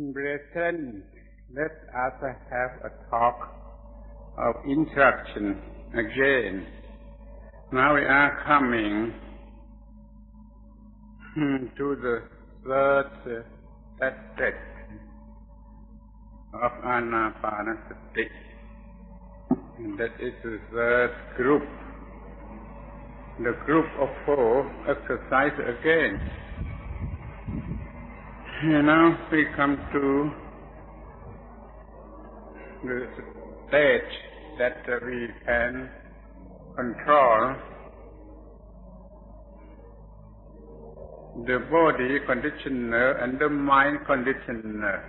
Brethren, let us have a talk of introduction again. Now we are coming hmm, to the third aspect of Anapanasati. And that is the third group. The group of four exercise again. And now we come to the stage that we can control the body conditioner and the mind conditioner,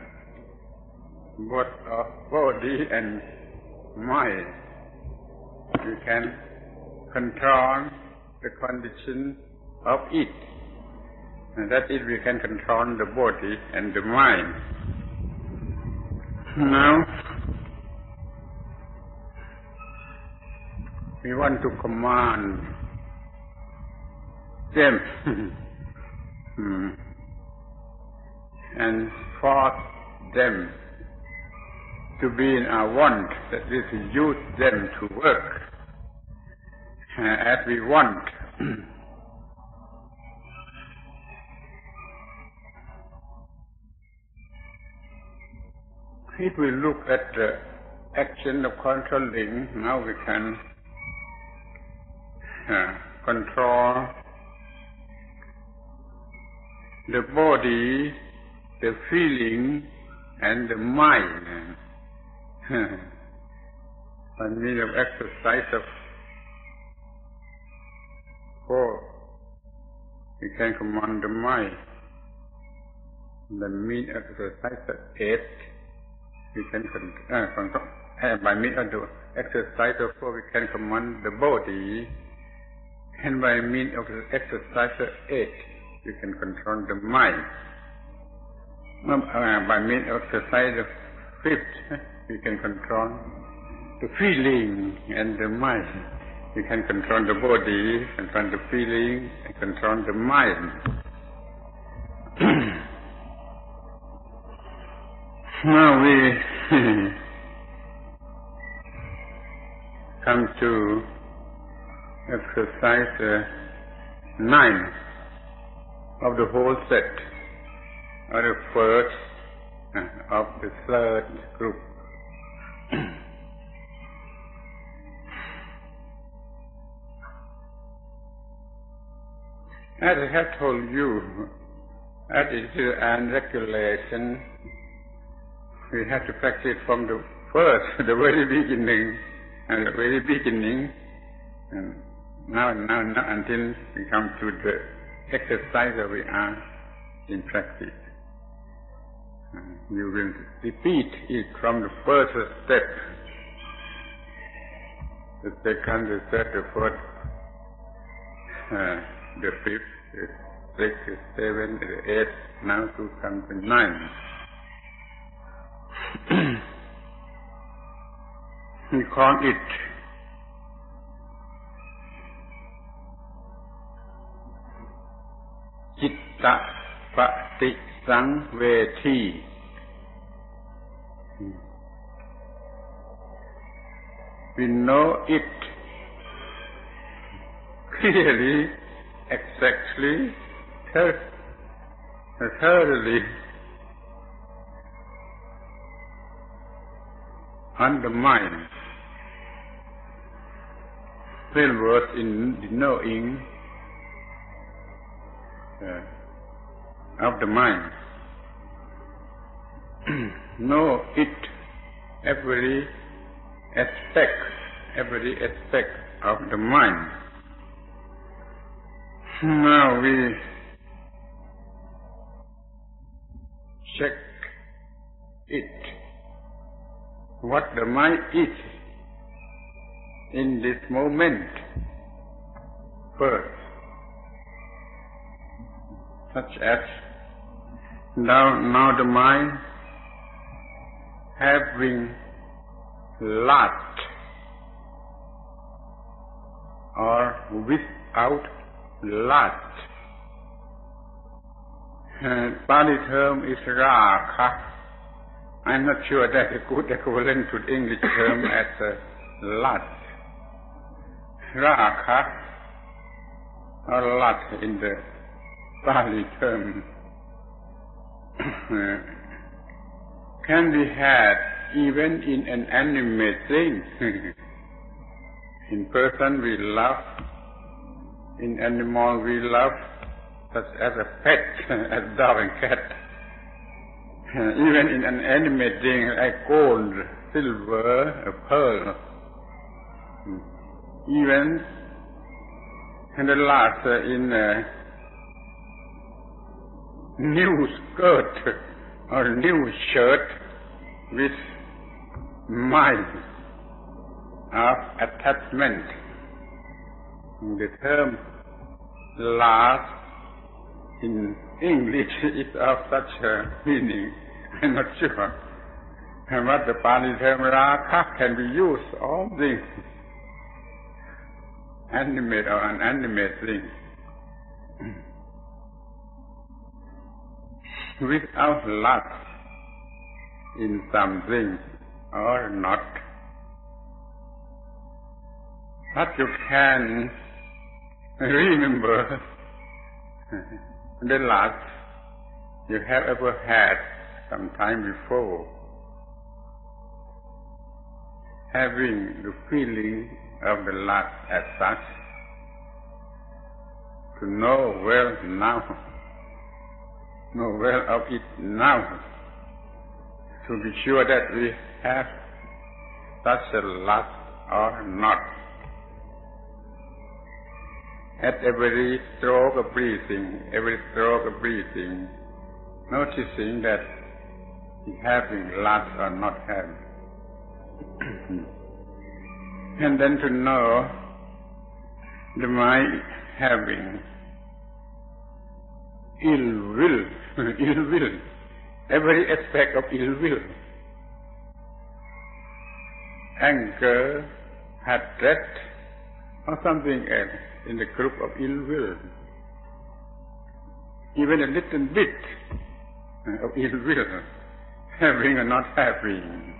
both of body and mind. We can control the condition of it. And that is, we can control the body and the mind. Now, we want to command them hmm. and force them to be in our want, that is, use them to work uh, as we want. if we look at the action of controlling, now we can uh, control the body, the feeling, and the mind. By means of exercise of four, we can command the mind. The means of exercise of eight, we can uh. Uh, by means of the exercise of four, we can command the body and by means of the exercise of eight, you can control the mind. Uh, by means of exercise of fifth, you can control the feeling and the mind. You can control the body, control the feeling, and control the mind. now we come to exercise uh, nine of the whole set, or the first uh, of the third group. As I have told you, it is an regulation, we have to practice from the first, the very beginning, and the very beginning, and now, now, now, until we come to the exercise that we are in practice. Uh, you will repeat it from the first step, the second, the third, the fourth, uh, the fifth, the sixth, the seventh, the eighth, now to come to nine. we call it Chitta Pati Sangveti. We know it clearly, exactly, thoroughly Well versed in the knowing uh, of the mind. know it every aspect, every aspect of the mind. Now we check it, what the mind is in this moment first such as now, now the mind having lot or without lot. And uh, Pali term is raka. I'm not sure that a good equivalent to the English term as uh, a lust. Raka or lust in the Pali term uh, can be had even in an animate thing. in person we love, in animal we love, such as a pet, as dog and cat. even in an animate thing like gold, silver, a pearl. Even and the last uh, in a new skirt or new shirt with mind of attachment. The term last in English is of such a meaning. I'm not sure. What the Pali term raka can be used all things. Animate or unanimate things. Without lust in something or not. But you can remember the last you have ever had some time before, having the feeling of the last as such, to know well now, know well of it now, to be sure that we have such a lust or not. At every stroke of breathing, every stroke of breathing, noticing that having lust or not having. and then to know the mind having ill will, ill will every aspect of ill will. Anger, hatred, or something else in the group of ill will. Even a little bit of ill will, having or not having.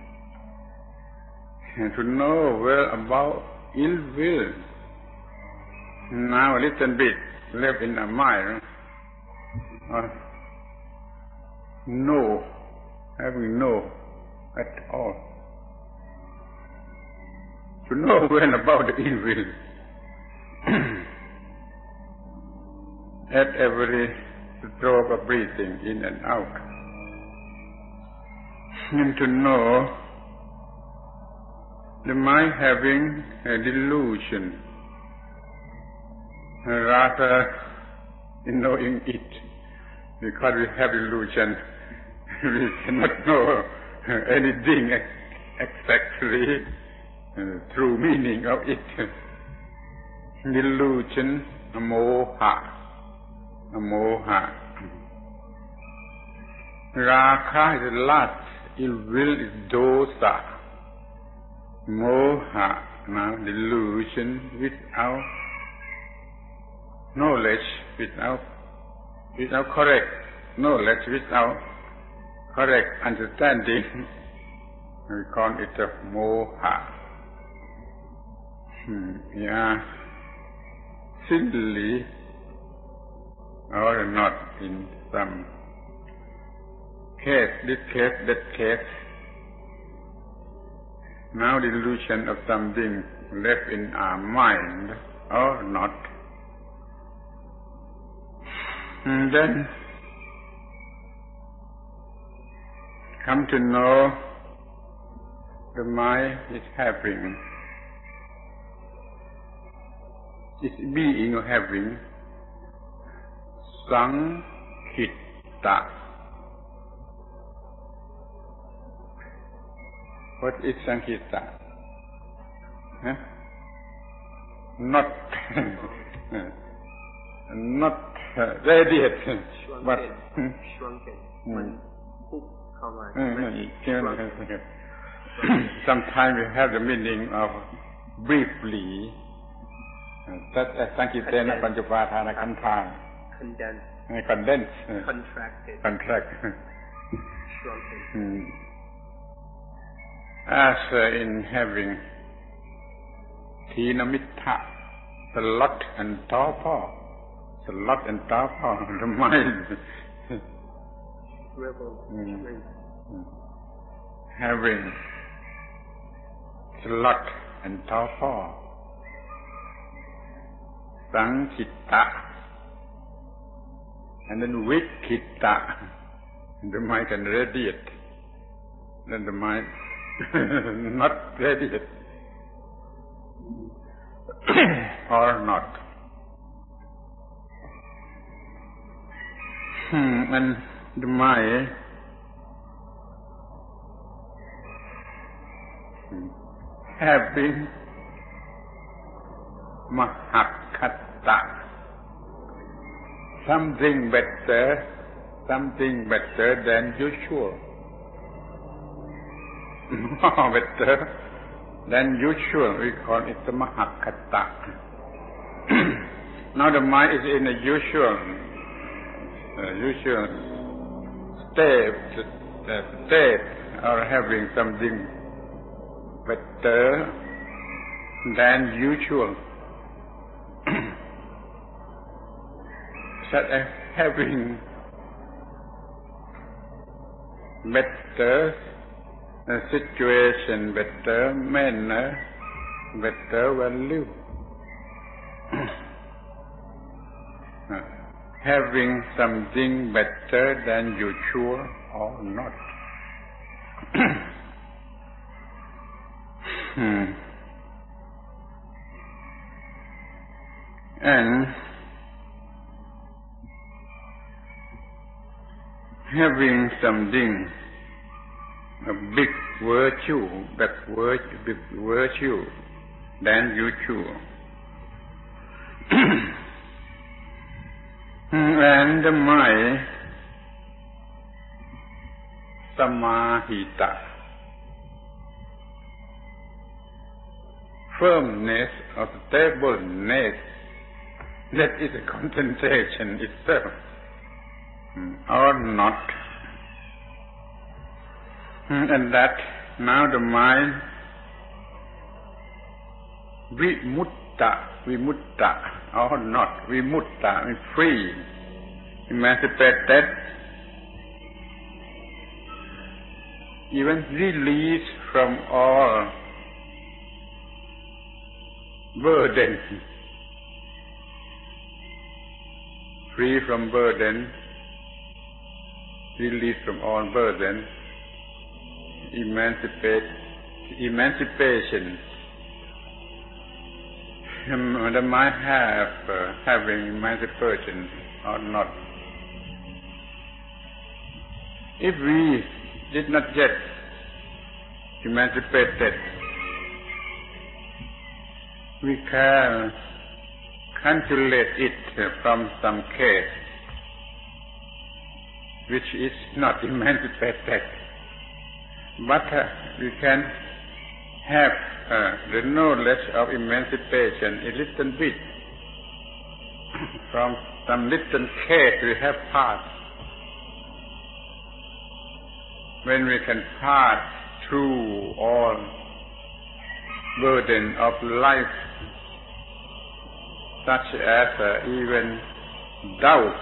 And to know well about ill will. Now a little bit left in the mind, or no, having no at all. To know well about the evil at every stroke of breathing in and out. And to know the mind having a delusion rather in knowing it because we have illusion we cannot know anything exactly uh, true meaning of it. Delusion, moha, moha. Raka is lust, ill will is dosa. Moha, now delusion without knowledge, without without correct knowledge, without correct understanding, we call it a moha. Hmm, yeah, silly or not in some case, this case, that case. Now the illusion of something left in our mind or not. And then come to know the mind is having, its being having, sankhita. What is sankhita? Huh? Not, not uh, radiant, but shrunken. Hmm. Hook come on. Mm, Sometimes we have the meaning of briefly. Such as Sankitena Panchupatana Kantha. Condensed, Condense. contracted, Contract. shrunken. Mm. As uh, in having Tinamitta, Salat and Tapa. Salat and Tapa, the mind. rebel, Mm. having Salat and Tapa. Sanchitta. And then Vikitta. The mind can radiate. Then the mind not radiate. or not. Hmm, and the mind having mahakatta, something better, something better than usual. More better than usual, we call it the mahakatta. now the mind is in a usual, uh, usual state, uh, state, or having something better than usual. Such as having better uh, situation, better manner, better value. Having something better than usual or not. Hmm. And having something, a big virtue, that virtue, big virtue, than usual. and my samahita. firmness or stableness that is concentration itself Hmm, or not Mm, and that now the mind vimutta vimutta or not vimutta means free emancipated even released from all burden. Free from burden, released from all burden, emancipate, emancipation. The mind have uh, having emancipation or not. If we did not yet emancipated, we can calculate it from some case which is not emancipated. But uh, we can have uh, the knowledge of emancipation a little bit from some little case we have passed. When we can pass through all burden of life such as uh, even doubt,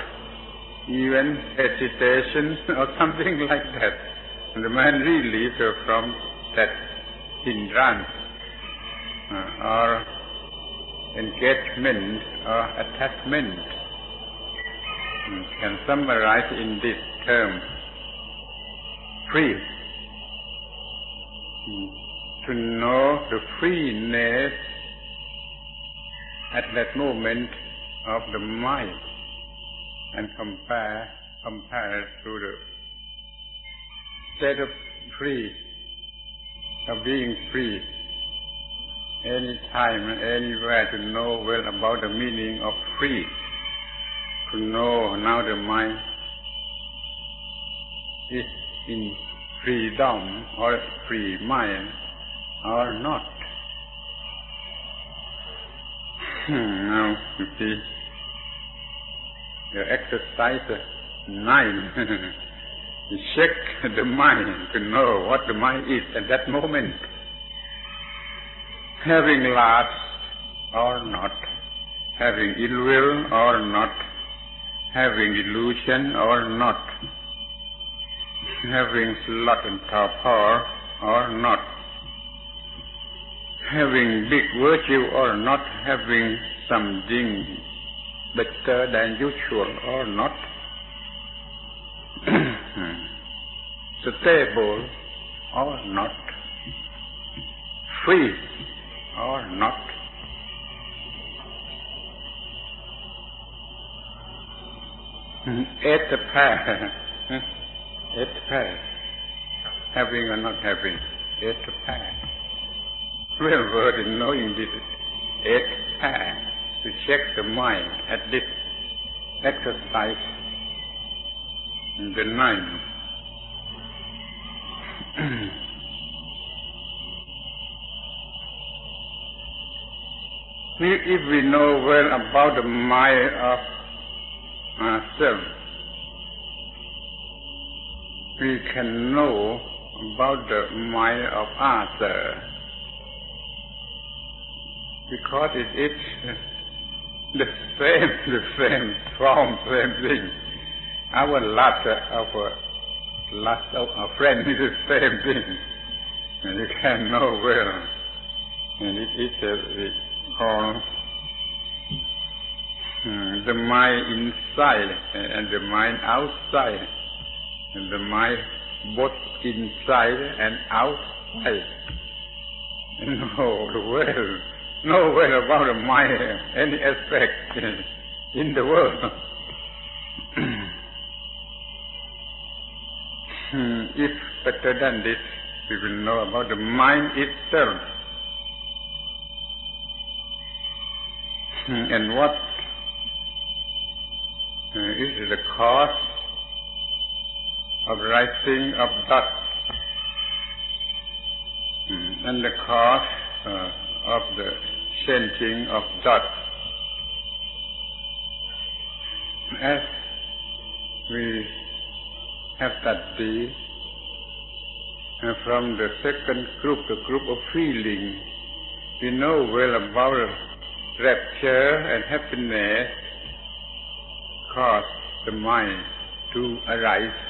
even hesitation or something like that. And the man relieves uh, from that hindrance uh, or engagement or attachment. Can summarize in this term free. To know the freeness at that moment of the mind and compare compare to the state of free of being free any time anywhere to know well about the meaning of free to know now the mind is in freedom or free mind or not. Hmm, now you see the exercise nine is check the mind to know what the mind is at that moment. Having lust or not, having ill will or not, having illusion or not, having sloth and torpor or not, having big virtue or not, having something better than usual or not, Hmm. stable or not, free or not. Eighth pair, eighth pair, having or not having, eighth pair. Well word in knowing this. Eighth pair to check the mind at this exercise in the ninth. if we know well about the mind of uh, ourselves, we can know about the mind of others because it is the same, the same form, same thing. Our lust of a lust of a friend is the same thing, and you can know well, and it is uh, called Hmm, the mind inside and the mind outside, and the mind both inside and outside. No, the world, about the mind, any aspect in the world. If better than this, we will know about the mind itself. Hmm, and what uh, the cause of rising of dust mm, and the cause uh, of the changing of dust. As we have that uh, from the second group, the group of feeling, we know well about rapture and happiness cause the mind to arise.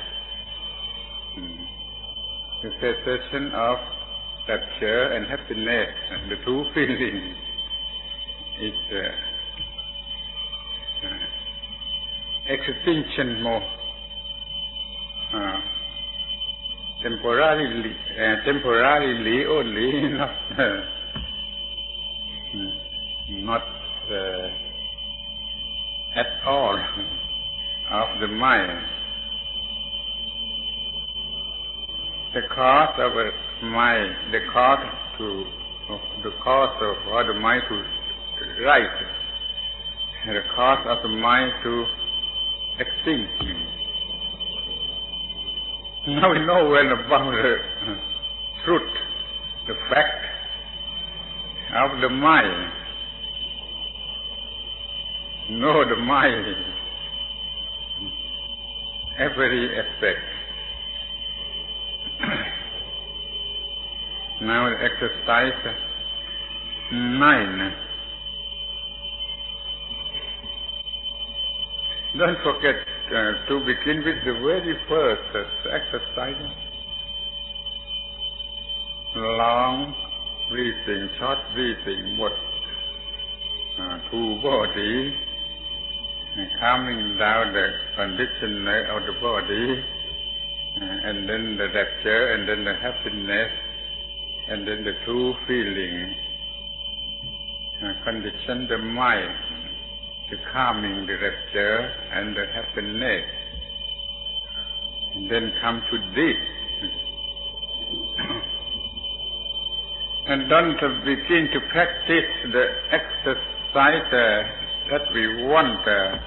Hmm. The cessation of rapture and happiness, and the two feelings, is uh, uh, extinction more uh, temporarily, uh, temporarily only, not uh, not uh, at all of the mind. The cause of a mind, the cause to of the cause of for the mind to rise, the cause of the mind to extinct. Now we know well about the truth, the fact of the mind know the mind, every aspect. now exercise nine. Don't forget uh, to begin with the very first exercise. Long breathing, short breathing, what uh, two body calming down the condition of the body, uh, and then the rapture, and then the happiness, and then the true feeling. Uh, condition the mind to calming the rapture and the happiness. And then come to this. and don't begin to practice the exercise uh, that we want uh,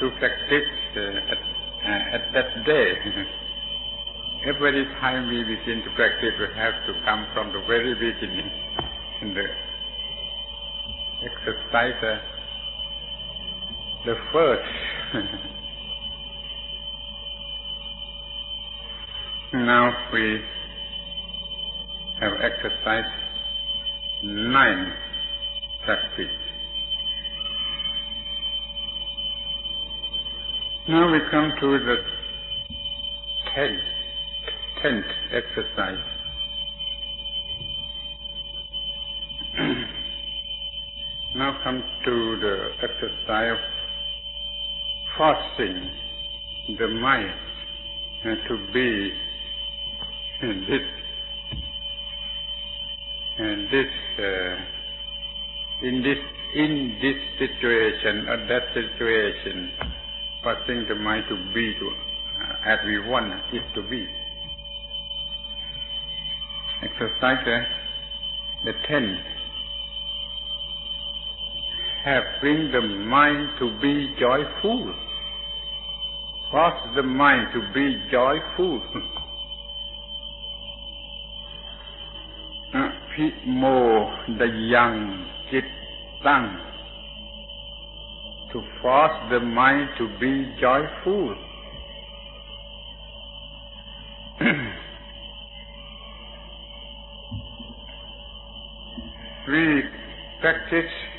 to practice uh, at, uh, at that day. Every time we begin to practice, we have to come from the very beginning in the exercise. The first Now we have exercised nine practice. Now we come to the tenth, tenth exercise. now come to the exercise forcing the mind to be this this uh, in this in this situation or that situation forcing the mind to be to, uh, as we want it to be. Exercise uh, the ten have bring the mind to be joyful. Force the mind to be joyful. พิโมดยังจิตตั้ง to force the mind to be joyful we practice uh,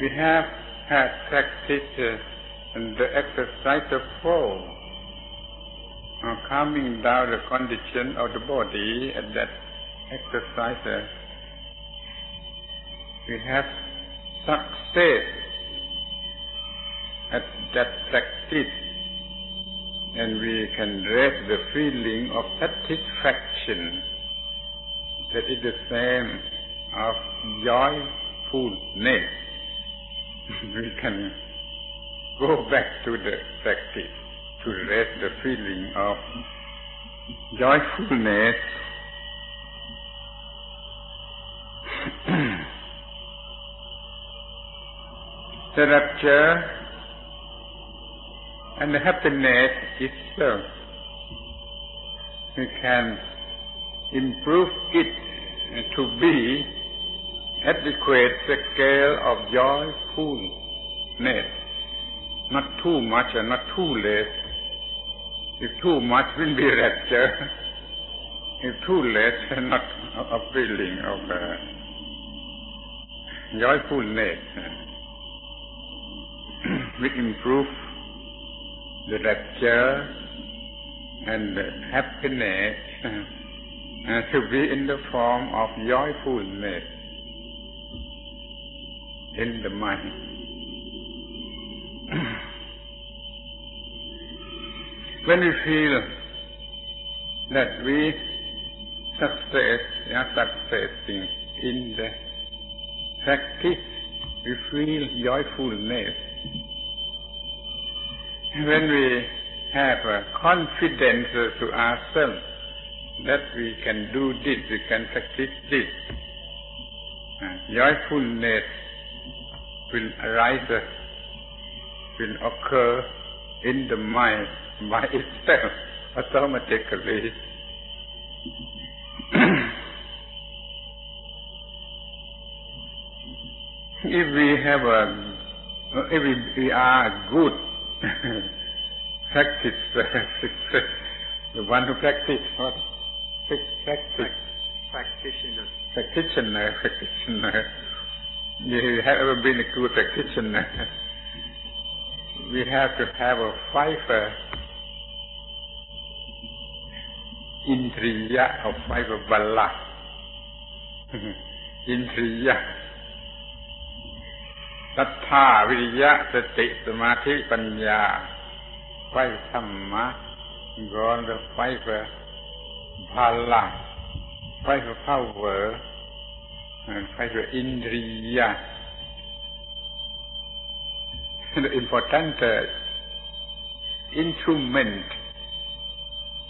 we have had practice uh, the exercise of flow uh, calming down the condition of the body at that exercise, uh, we have success at that practice and we can raise the feeling of satisfaction that is the same of joyfulness. we can go back to the practice to raise the feeling of joyfulness the rapture and the happiness itself. We can improve it to be adequate scale of joyfulness. Not too much and not too less. If too much will be rapture. If too less, not a feeling of uh, joyfulness. we improve the rapture and happiness uh, to be in the form of joyfulness in the mind. when we feel that we success, are succeeding in the practice, we feel joyfulness. When we have a confidence to ourselves that we can do this, we can practice this, uh, joyfulness will arise, will occur in the mind by itself automatically. if we have a, if we, we are good practice, the one who practice what? Practice. Practitioner. Practitioner, practitioner. You have ever been a good practitioner? we have to have a five uh, indriya or five bala. indriya. ศรัทธาวิริยะสติสมาธิปัญญา ไฟธรรมะ gone the five bala five power and five indriya. The important uh, instrument.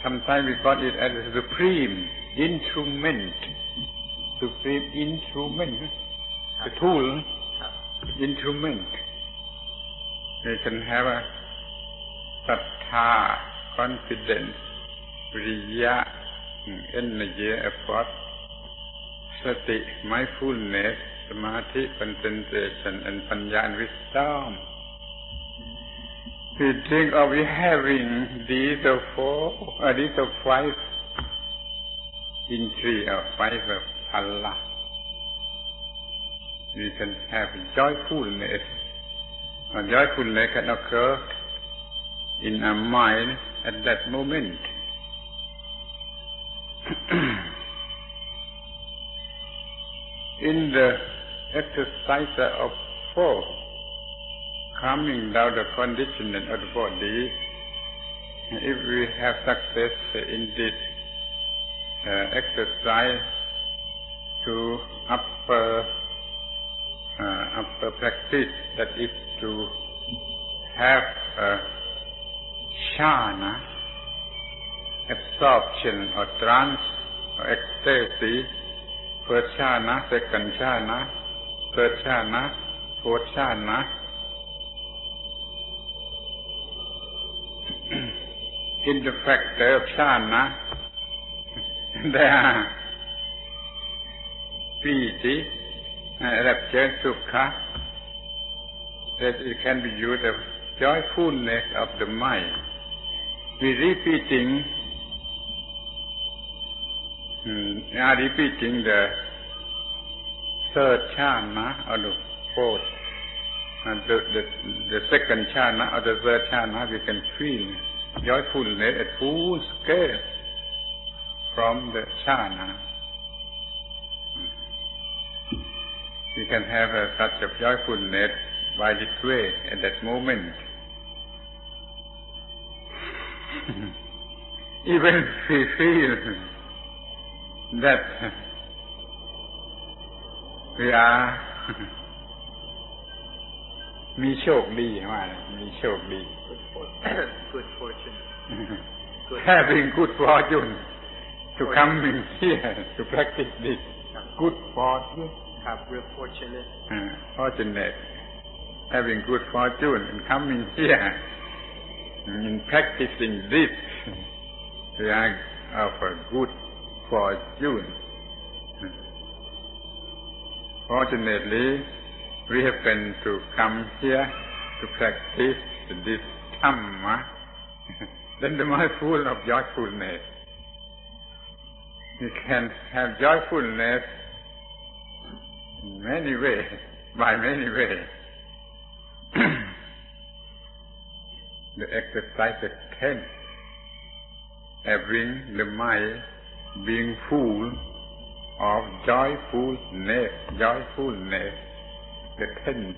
Sometimes we call it as a supreme instrument. Supreme instrument. The tool instrument. We can have a sattha, confidence, riya, energy, effort, sati, mindfulness, samadhi, concentration, and panya and wisdom. we think of having these or four, uh, or five in three or five of bala. We can have joyfulness. A joyfulness can occur in our mind at that moment. In the exercise of four, coming down the conditioning of the body, if we have success in this uh, exercise to upper uh, upper practice, that is to have a jhana, absorption or trance or ecstasy, first jhana, second jhana, third jhana, fourth jhana. In the factor of jhana, there are piti, uh, rapture, sukha, that it can be used as joyfulness of the mind. We repeating, hmm, are repeating the third jhana or the fourth, the, the, the second jhana or the third jhana, we can feel joyfulness at full scale from the jhana. We can have such a joyfulness by this way at that moment. Even if you feel that we are มีโชคดีว่ามีโชคดี Good, for- good fortune. Good. having good fortune to come in here to practice this good fortune Have real fortunate. uh, fortunate having good fortune and coming here in practicing this we are of a good fortune fortunately we happen to come here to practice this Dhamma. Then the mind full of joyfulness. You can have joyfulness in many ways, by many ways. the exercise ten, having the mind being full of joyfulness, joyfulness, the ten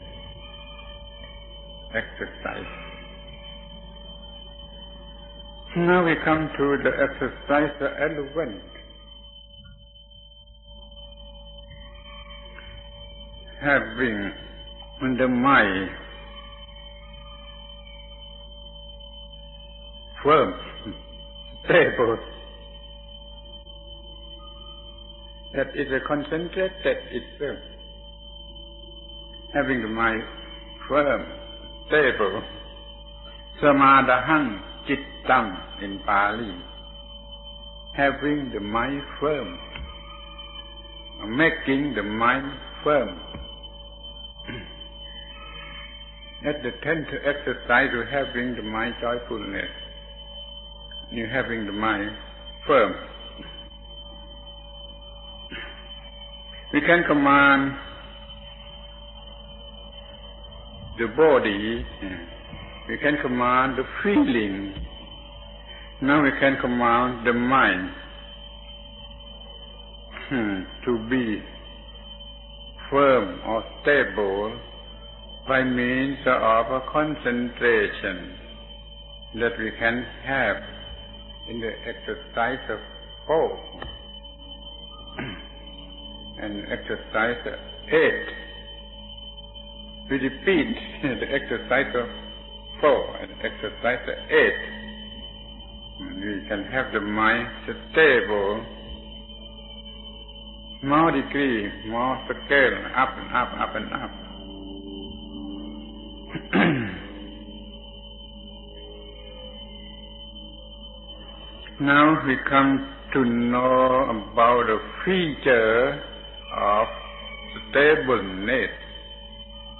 exercise. Now we come to the exercise of elephant. having the mind firm, stable, that is a concentrated itself. Uh, having the uh, mind firm, stable, samadaham chittam in Pali. Having the mind firm, making the mind firm. At the tenth exercise, you having the mind joyfulness. You having the mind firm. We can command the body. We can command the feeling. Now we can command the mind hmm, to be firm or stable by means of a concentration that we can have in the exercise of four and exercise of eight. We repeat the exercise of four and exercise of eight. We can have the mind stable more degree, more scale, up and up, up and up. now we come to know about the feature of stableness.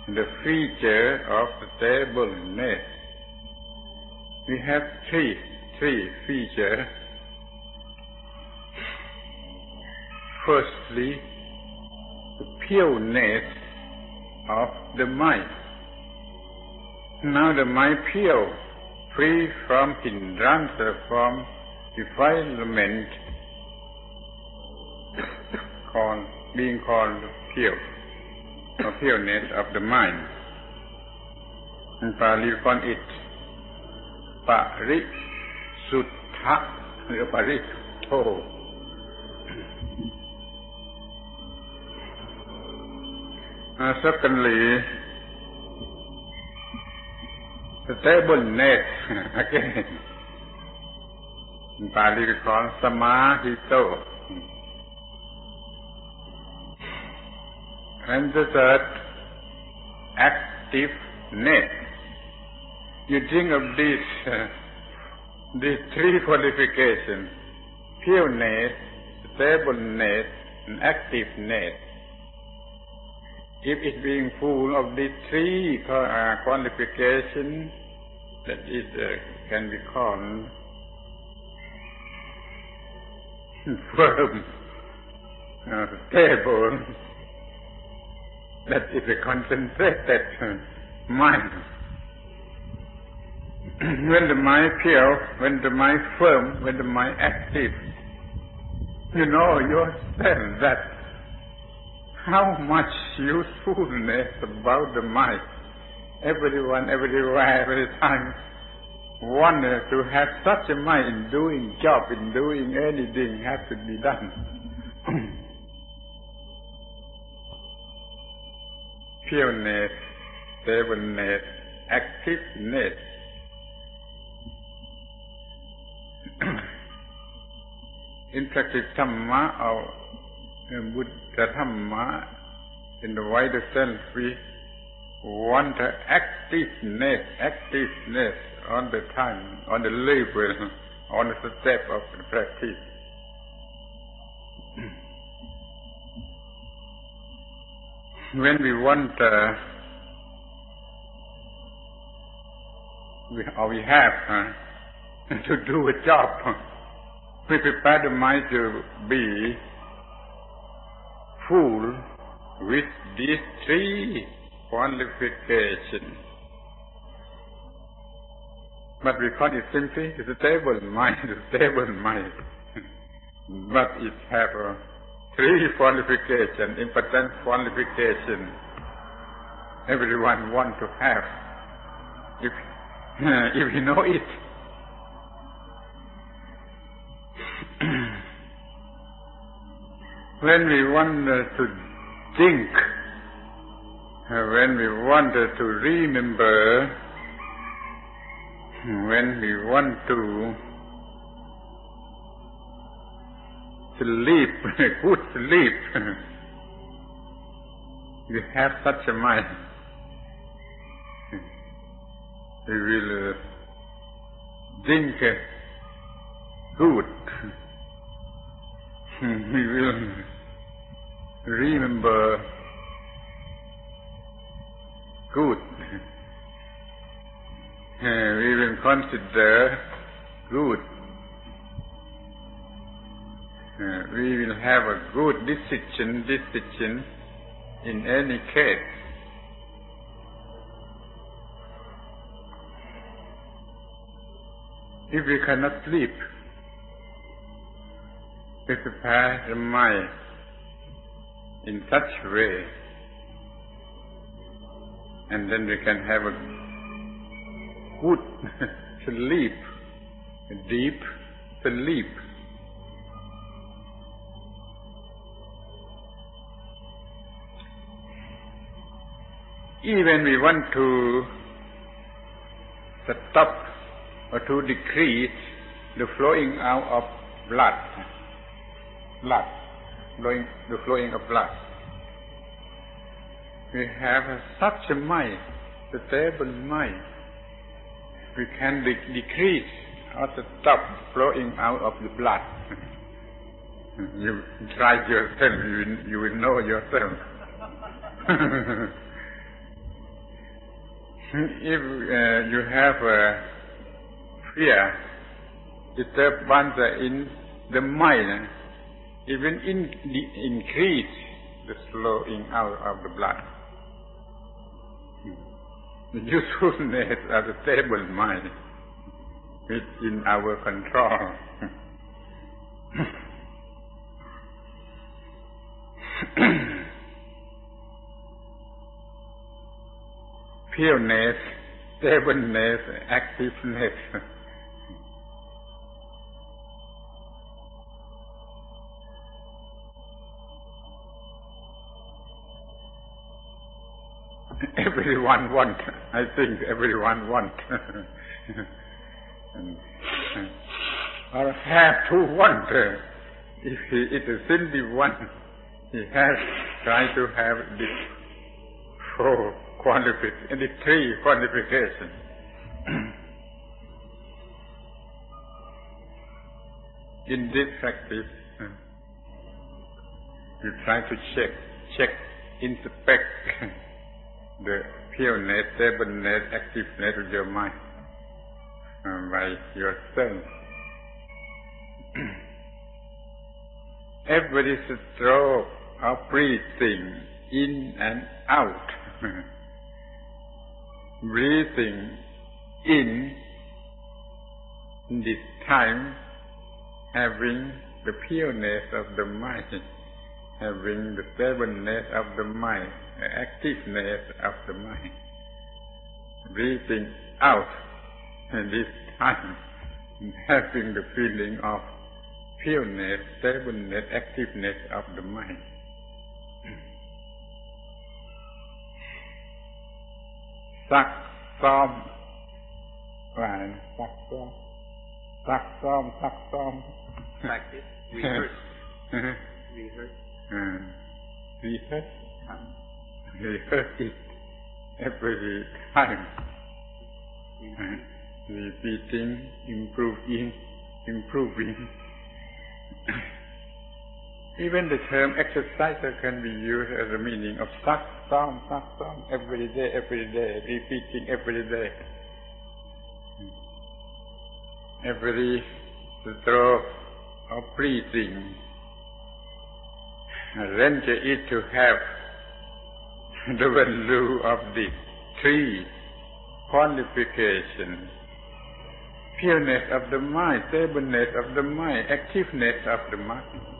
The feature of stableness. we have three, three features. Firstly, the pureness of the mind. Now the mind pure, free from hindrance, from defilement, called, being called pure or pureness of the mind. In Pali we call it Parisuddha หรือ Paritho สักกันหลีสเตเบิลเนสโอเคปาลีคอนสมาฮิโต And the third, activeness. You think of these, these three qualifications, pureness, stableness, and activeness. If it being full of these three uh, qualifications, that is, uh, can be called firm, uh, stable, that is a concentrated mind. when the mind pure, when the mind firm, when the mind active, you know yourself that how much usefulness about the mind. Everyone, everywhere, every time wonder to have such a mind in doing job, in doing anything has to be done. Pureness, stubbornness, activeness. in practice Dhamma or uh, Buddha Dhamma, in the wider sense, we want activeness, activeness on the time, on the level, on the step of the practice. when we want, uh, we, or we have uh, to do a job, we prepare the mind to be full with these three qualifications. But we call it simply a stable mind, a stable mind. but it have uh, three qualifications, important qualifications everyone want to have. If, if you know it. when we want to think, when we want to remember, when we want to sleep, good sleep, you have such a mind. you will uh, think uh, good. we will remember good. we will consider good. Uh, we will have a good decision, decision in any case. If we cannot sleep, we prepare the mind in such way, and then we can have a good sleep, a deep sleep. Even we want to stop or to decrease the flowing out of blood, blood, flowing, the flowing of blood. We have such a mind, the stable mind. We can de- decrease or stop flowing out of the blood. you try yourself, you, you will know yourself. Hmm, if uh, you have a fear, disturbance uh, in the mind, even in, increase the flowing out of the blood. The hmm. usefulness of the stable mind is in our control. Pureness, stableness, activeness. everyone want. I think everyone want. or have to want. If he, is simply one, he has tried to have this four qualifications, the three qualifications. In this practice, you try to check, check, inspect the pureness, stableness, activeness of your mind uh, by yourself. Every stroke of breathing in and out, breathing in this time having the pureness of the mind, having the stableness of the mind, the activeness of the mind. Breathing out this time, having the feeling of pureness, stableness, activeness of the mind. Sắc xóm và sắc xóm sắc xóm sắc xóm Practice, rehearse, rehearse. uh, rehearse? Rehearse it every time. Uh, repeating improving improving even the term exerciser can be used as a meaning of sak sam sak sam every day every day repeating every day. Every stroke of breathing. Render it to have the value of the three qualifications. Pureness of the mind, stableness of the mind, activeness of the mind.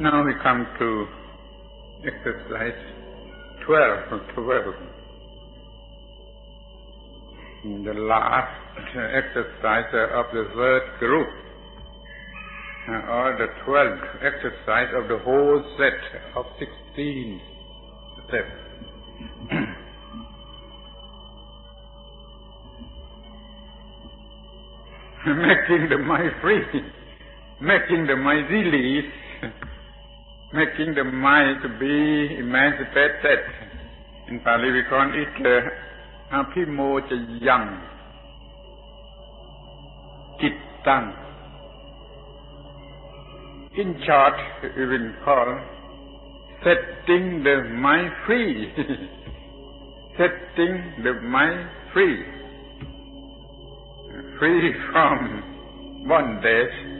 Now we come to exercise 12, 12. The last uh, exercise of the third group uh, or the twelfth exercise of the whole set of sixteen steps. making the mind free, making the mind release, making the mind to be emancipated. In Pali we call it uh, apimochayan, chittang. In short, we will call setting the mind free. setting the mind free. Free from bondage,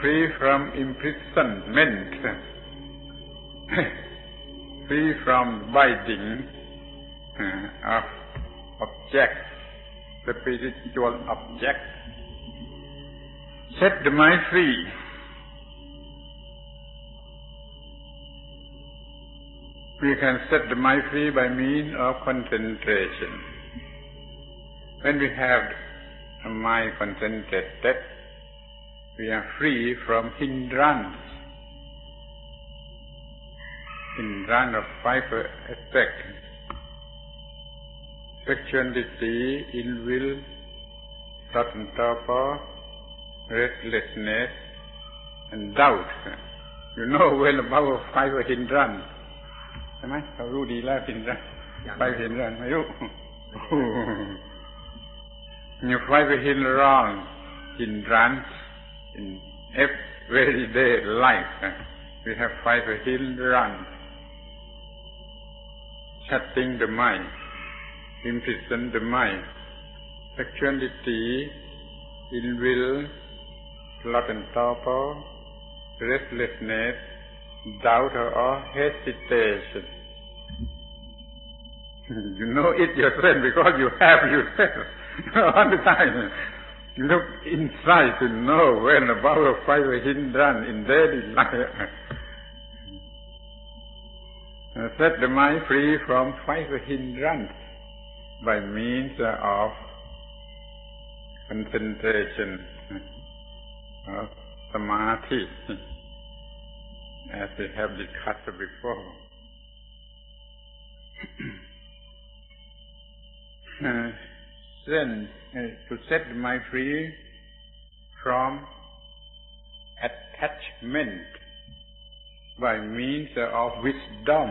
free from imprisonment, free from binding uh, of objects, the spiritual objects set the mind free. We can set the mind free by means of concentration. When we have a mind concentrated, we are free from hindrance. Hindrance of five aspects. Sexuality, ill will, thought and torpor, restlessness and doubt. You know well about five hindrance ใช่ไหมเขารู้ดีแล้ว hindrance five hindrance ไม่รู้ you five hindrance hindrance in F very day life. Eh? We have five hindrances shutting the mind, imprison the mind, sexuality, ill will, sloth and torpor, restlessness, doubt or hesitation. you know it yourself because you have yourself all the time. Look inside to know when the power of fire hindrance in daily life. Set the mind free from five hindrance by means of concentration of samadhi, as we have discussed before. uh, then uh, to set the mind free from attachment by means of wisdom.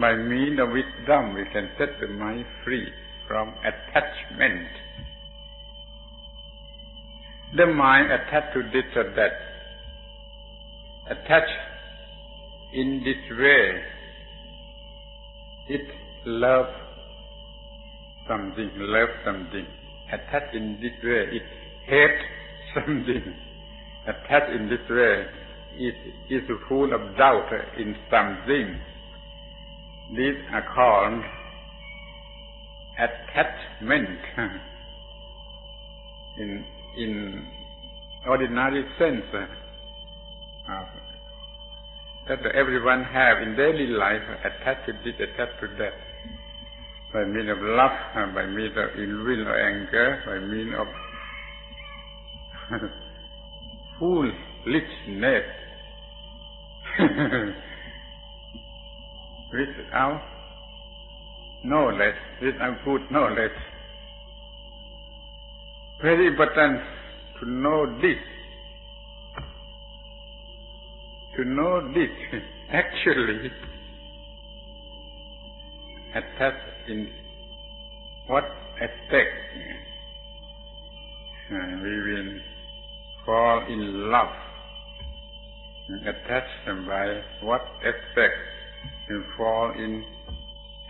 By means of wisdom, we can set the mind free from attachment. The mind attached to this or that, attached in this way, it loves something, love something. Attached in this way, it hates something. Attached in this way, it is full of doubt in something. These are called attachment in in ordinary sense uh, that everyone have in daily life attached to this, attached to that by means of love, by means of ill will or anger, by means of foolishness, without knowledge, without good knowledge. Very important to know this. To know this, actually, attached in what aspect? Uh, we will fall in love attached by what aspect? We fall in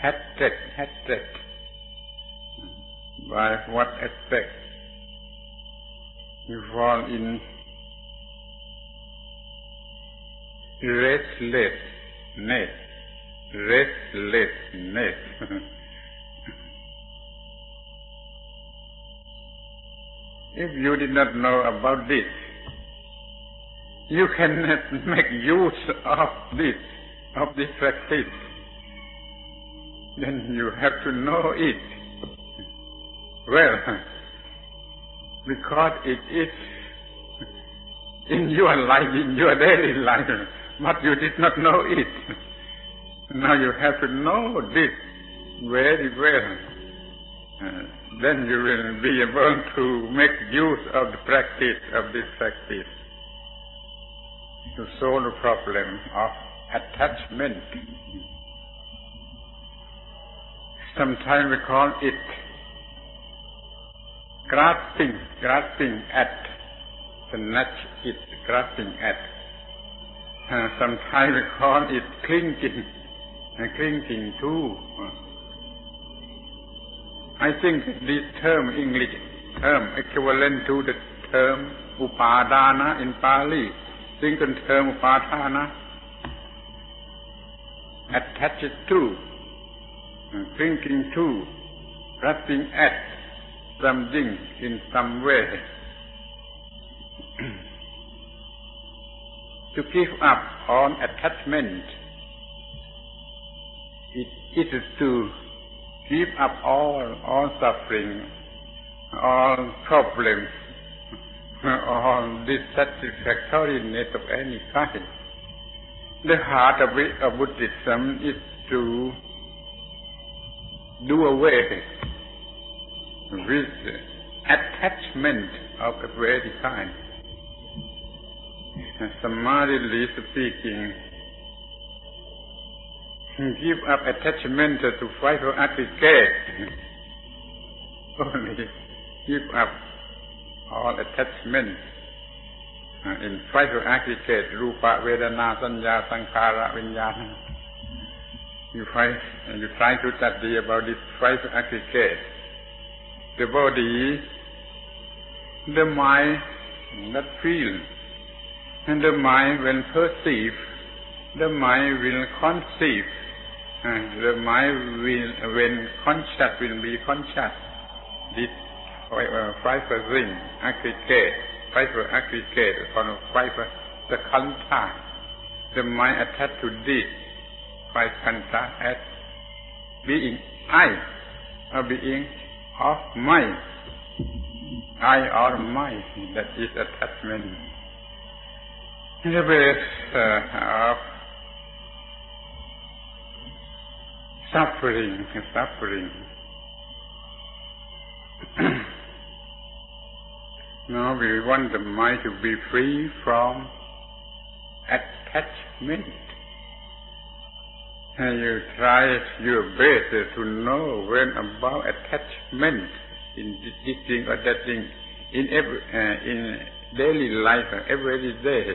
hatred, hatred. By what aspect? You fall in restlessness restlessness. if you did not know about this, you cannot make use of this, of this practice. Then you have to know it well, because it is in your life, in your daily life, but you did not know it. Now you have to know this very well. Uh, then you will be able to make use of the practice of this practice to solve the problem of attachment. Sometimes we call it grasping, grasping at, snatch it, grasping at. Uh, sometimes we call it clinging and clinging to. I think this term, English term, equivalent to the term upadana in Pali, the term upadana, attached to, uh, clinging to, grasping at something in some way. to give up on attachment it is to give up all, all suffering, all problems, all dissatisfactoriness of any kind. The heart of, it, of Buddhism is to do away with attachment of every kind. Summarily speaking, give up attachment to for aggregate. Only give up all attachment uh, in five aggregate, Rupa, Vedana, Sanya, Sankhara, Vijnana. You, find, you try to study about this five aggregate. The body, the mind that feel, and the mind when perceive, the mind will conceive, the mind will, when conscious will be conscious. This uh, five ring aggregate, five aggregate from five the khandha, the mind attached to this five khandha as being I, or being of mind. I or my, that is attachment. The base uh, of suffering, suffering. now we want the mind to be free from attachment. And you try your best to know when about attachment in this thing or that thing in every uh, in daily life every day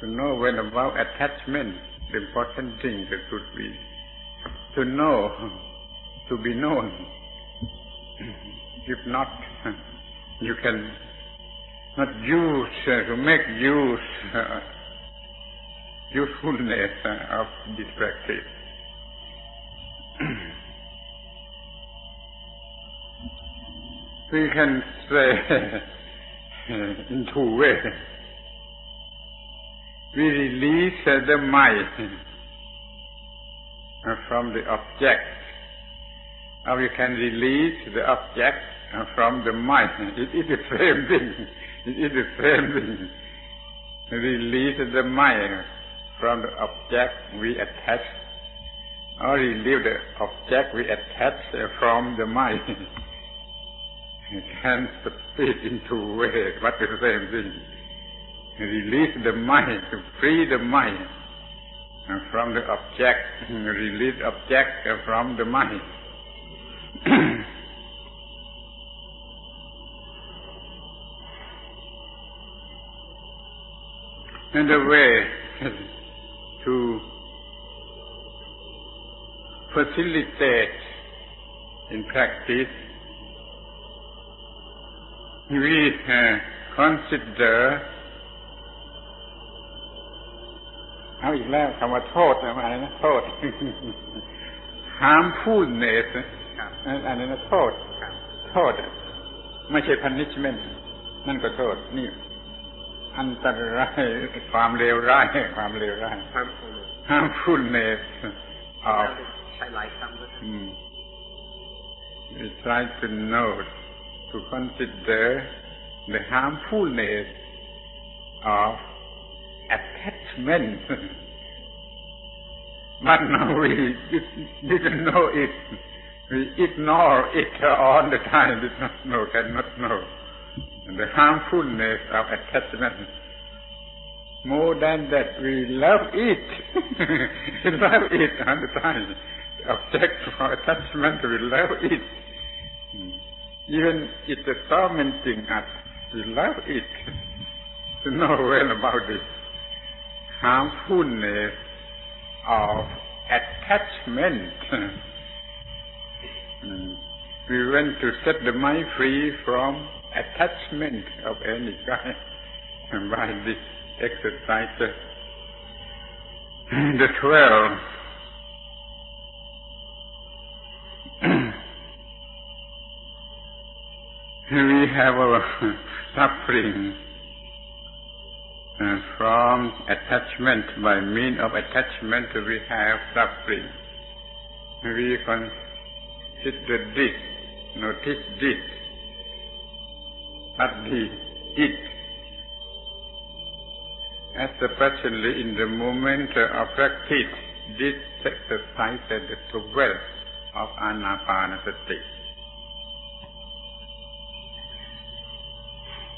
to know when about attachment the important thing that should be to know to be known. If not you can not use uh, to make use uh, usefulness uh, of this practice. We can say in two ways. We release the mind from the object, or we can release the object from the mind. It is the same thing. It is the same thing. Release the mind from the object we attach, or release the object we attach from the mind. You can split in two ways, but the same thing. Release the mind, to free the mind from the object, release object from the mind. and the way to facilitate in practice we uh, consider เอาอีกแล้วคำว่าโทษอะไรนะโทษ harmfulness อันนี้นะโทษโทษไม่ใช่ punishment นั่นก็โทษนี่ อันตรายความเลวร้ายความเลวร้าย harmfulness of ใช้หลายคำด้วย we try to note to consider the harmfulness of attachment. But now we didn't know it. We ignore it all the time, did not know, cannot know. The harmfulness of attachment. More than that, we love it. we love it all the time. Object for attachment, we love it. Even it's tormenting us. We love it to know well about this harmfulness of attachment. we want to set the mind free from attachment of any kind by this exercise. The twelve we have our suffering from attachment. By means of attachment, we have suffering. We consider this, notice this, study it, especially in the moment of practice, this exercise at the 12 of Anapanasati.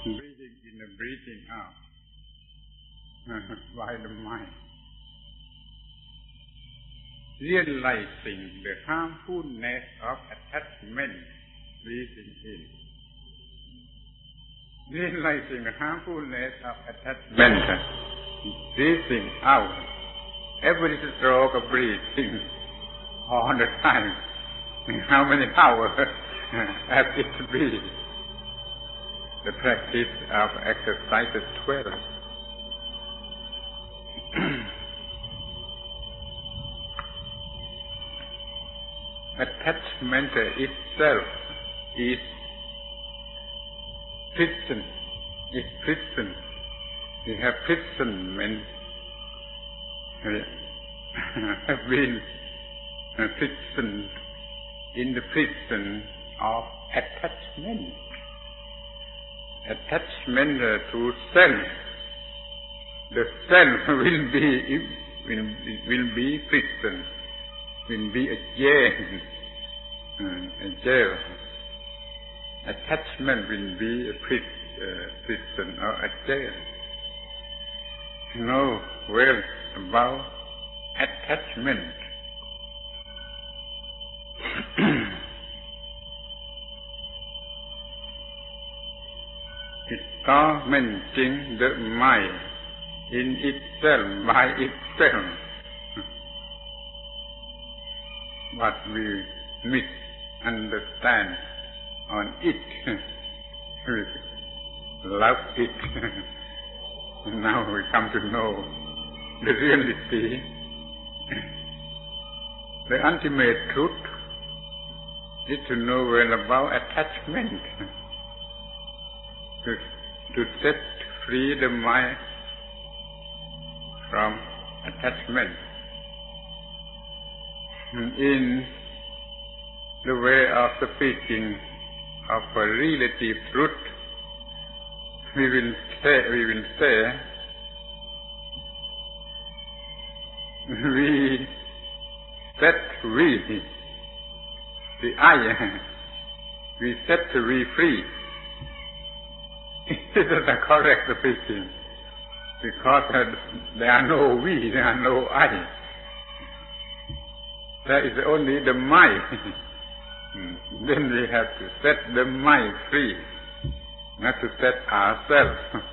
breathing in and breathing out the. Realizing the harmfulness of attachment, breathing in. realizing the harmfulness of attachment, breathing out every stroke of breathing all the time. How many hours it to be? The practice of exercise 12. Attachment itself is prison. Is prison. We have prison men have been prison in the prison of attachment. Attachment to self. The self will be will, will be prison, will be a jail, uh, a jail. Attachment will be a prison or uh, uh, a jail. Know well about attachment. it's tormenting the mind in itself, by itself. what we misunderstand on it, we love it. now we come to know the reality, the ultimate truth is to know well about attachment, to, to set free the mind from attachment. In the way of the speaking of a relative truth, we will say, we will say, we set we, the I, we set we free. This is the correct speaking because there are no we, there are no I. There is only the my. then we have to set the my free, not to set ourselves,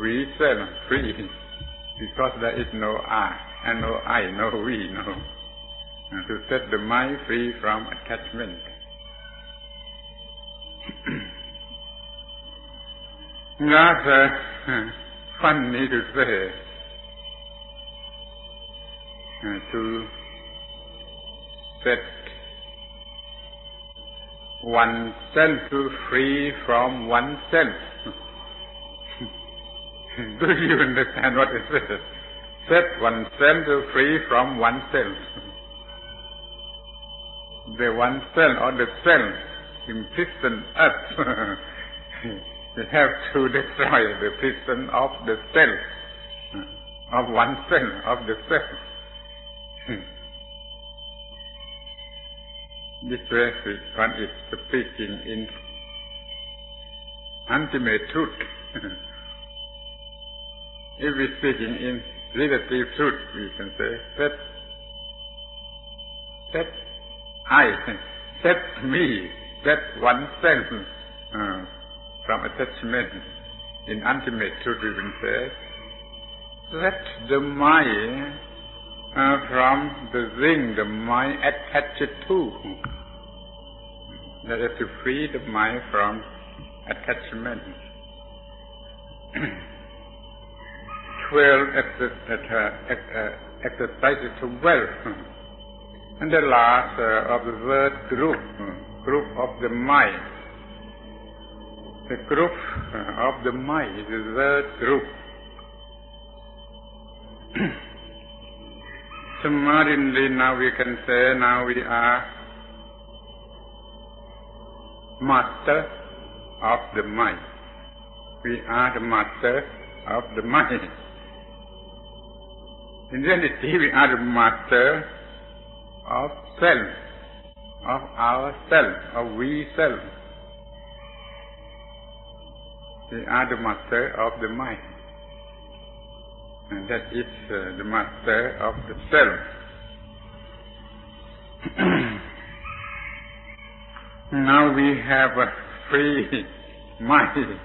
we self free, because there is no I, and no I, no we, no. And to set the mind free from attachment. Not uh, funny to say, uh, to set oneself free from oneself. Do you understand what it says? Set oneself free from oneself. The oneself or the self imprison us we have to destroy the prison of the self, of oneself, of the self. this way one is speaking in ultimate truth. if we speaking in relative truth, we can say that that I, that me, that oneself. Uh, from attachment in ultimate truth will say that the mind uh, from the thing the mind attached to. That is to free the mind from attachment. Twelve exercises to well and the last uh, of the third group group of the mind the group uh, of the mind is the group. Summarily now we can say now we are master of the mind. We are the master of the mind. In reality we are the master of self, of ourself, of we self. We are the master of the mind. And that is uh, the master of the self. now we have a free mind.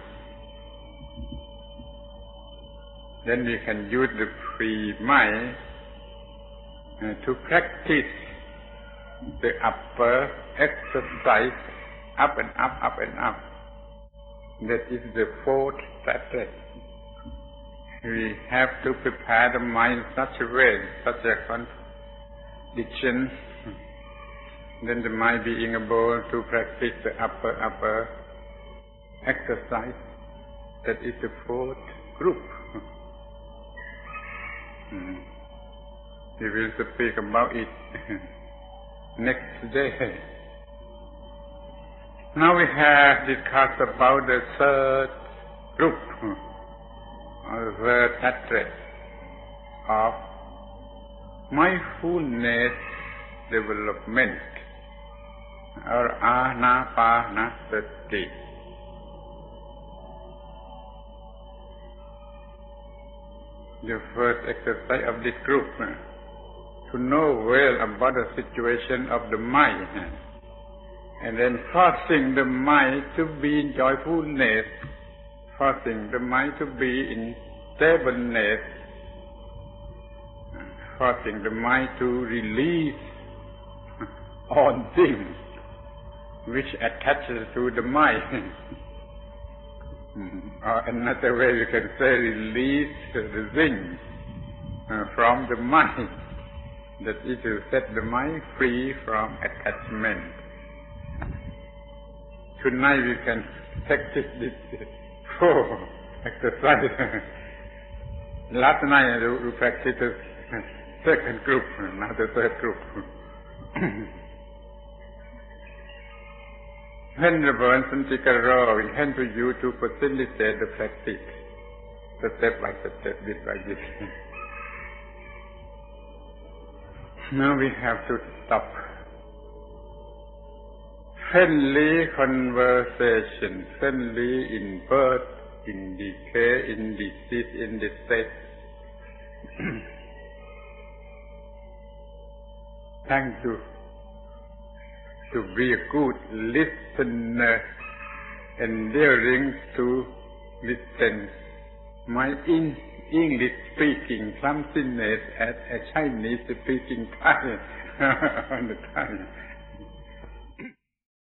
then we can use the free mind uh, to practice the upper exercise up and up, up and up. That is the fourth strategy. We have to prepare the mind such a way, such a condition, then the mind being able to practice the upper, upper exercise. That is the fourth group. We will speak about it next day. Now we have discussed about the third group, or third tetrad of mindfulness development, or anapanasati. The first exercise of this group uh, to know well about the situation of the mind and then forcing the mind to be in joyfulness, forcing the mind to be in stableness, forcing the mind to release all things which attaches to the mind. or another way you can say release the things uh, from the mind. That is to set the mind free from attachment. Tonight we can practice this oh, four exercise. Last night uh, we practiced the second group, not the third group. Venerable and Santikaro, we hand to you to facilitate the practice, step by step, bit by bit. Now we have to stop friendly conversation, friendly in birth, in decay, in disease, in distress. Thank you. To be a good listener, endearing to listen. My in English speaking clumsiness as a Chinese speaking Thai on the time